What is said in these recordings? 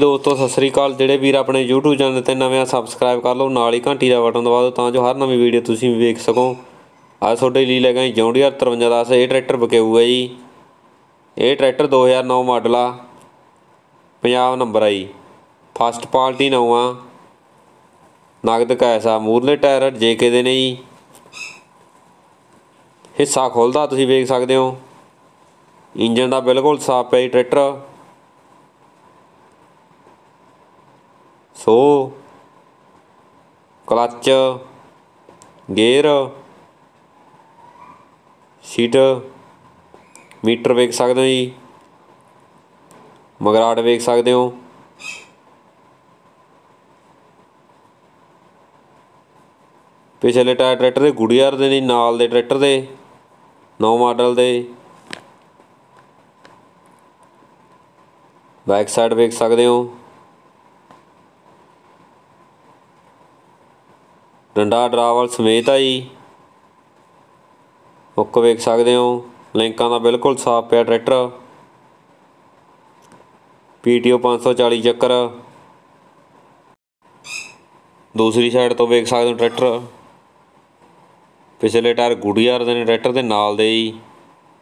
ਦੋਸਤੋ, ਸਤਿ ਸ੍ਰੀ ਅਕਾਲ। ਜਿਹੜੇ ਵੀਰ ਆਪਣੇ YouTube ਚੈਨਲ ਤੇ ਨਵੇਂ ਆ ਸਬਸਕ੍ਰਾਈਬ ਕਰ ਲਓ। ਨਾਲ ਹੀ ਘੰਟੀ ਦਾ ਬਟਨ ਦਬਾ ਦਿਓ ਤਾਂ ਜੋ ਹਰ ਨਵੀਂ ਵੀਡੀਓ ਤੁਸੀਂ ਵੇਖ ਸਕੋ। ਅੱਜ ਤੁਹਾਡੇ ਲਈ ਲੈ ਗਏ ਜੌਂਡੀਅਰ 5310 ਇਹ ਟਰੈਕਟਰ ਵਿਕਿਆ ਹੈ ਜੀ। ਇਹ ਟਰੈਕਟਰ 2009 ਮਾਡਲ ਆ। ਪੰਜਾਬ ਨੰਬਰ ਆ ਜੀ। ਫਸਟ ਪਾਰਟੀ ਨਵਾਂ ਨਗਦ ਕੈਸ਼ ਆ। ਮੂਰਲੇ ਟਾਇਰ ਜੇਕੇ ਦੇ ਨੇ ਜੀ। ਹਿੱਸਾ ਖੁੱਲਦਾ, ਤੁਸੀਂ ਵੇਖ ਸਕਦੇ ਹੋ। ਇੰਜਨ ਦਾ ਬਿਲਕੁਲ ਸਾਫ਼ ਪਿਆ ਜੀ ਟਰੈਕਟਰ ਸੋ, ਕਲੱਚ, ਗੇਅਰ, ਸੀਟ, ਮੀਟਰ ਵੇਖ ਸਕਦੇ ਹੋ ਜੀ ਮਗਰਾਟ ਵੇਖ ਸਕਦੇ ਹੋ। ਪਿਛਲੇ ਟਾਇਰ ਟਰੈਕਟਰ ਦੇ ਗੁੜੀਆਰ ਦੇ ਨਹੀਂ ਨਾਲ ਦੇ ਟਰੈਕਟਰ ਦੇ, ਨੌ ਮਾਡਲ ਦੇ। ਬੈਕ ਸਾਈਡ ਵੇਖ ਸਕਦੇ ਹੋ। ਡੰਡਾ ਡਰਾਵਲ ਸਮੇਤ ਆ ਜੀ ਹੁੱਕ ਵੇਖ ਸਕਦੇ ਹੋ, ਲਿੰਕਾਂ ਦਾ ਬਿਲਕੁਲ ਸਾਫ਼ ਪਿਆ ਟਰੈਕਟਰ। ਪੀਟੀਓ 540 ਚੱਕਰ। ਦੂਸਰੀ ਸਾਈਡ ਤੋਂ ਵੇਖ ਸਕਦੇ ਹੋ ਟਰੈਕਟਰ। ਪਿਛਲੇ ਟਾਇਰ ਗੁੜੀਆਰ ਦੇ ਨੇ, ਟਰੈਕਟਰ ਦੇ ਨਾਲ ਦੇ ਜੀ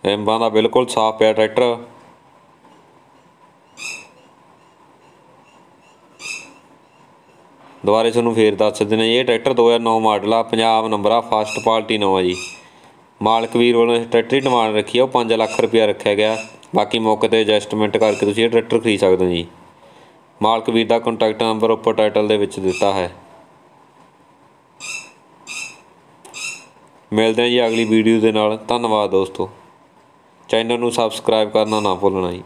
ਐਂਬਾਂ ਦਾ ਬਿਲਕੁਲ ਸਾਫ਼ ਪਿਆ ਟਰੈਕਟਰ। ਦੁਬਾਰੇ ਤੁਹਾਨੂੰ ਫੇਰ ਦੱਸ ਦਿੰਦੇ ਨੇ ਇਹ ਟਰੈਕਟਰ 2009 ਮਾਡਲ ਆ, ਪੰਜਾਬ ਨੰਬਰ ਆ, ਫਸਟ ਪਾਰਟੀ ਨਵਾਂ ਜੀ। ਮਾਲਕ ਵੀਰ ਵੱਲੋਂ ਇਸ ਟਰੈਕਟਰ ਦੀ ਡਿਮਾਂਡ ਰੱਖੀ ਆ, ਉਹ 5 ਲੱਖ ਰੁਪਇਆ ਰੱਖਿਆ ਗਿਆ। ਬਾਕੀ ਮੌਕੇ ਤੇ ਐਡਜਸਟਮੈਂਟ ਕਰਕੇ ਤੁਸੀਂ ਇਹ ਟਰੈਕਟਰ ਖਰੀਦ ਸਕਦੇ ਹੋ ਜੀ। ਮਾਲਕ ਵੀਰ ਦਾ ਕੰਟੈਕਟ ਨੰਬਰ ਉੱਪਰ ਟਾਈਟਲ ਦੇ ਵਿੱਚ ਦਿੱਤਾ ਹੈ। ਮਿਲਦੇ ਹਾਂ ਜੀ ਅਗਲੀ ਵੀਡੀਓ ਦੇ ਨਾਲ। ਧੰਨਵਾਦ ਦੋਸਤੋ। ਚੈਨਲ ਨੂੰ ਸਬਸਕ੍ਰਾਈਬ ਕਰਨਾ ਨਾ ਭੁੱਲਣਾ ਜੀ।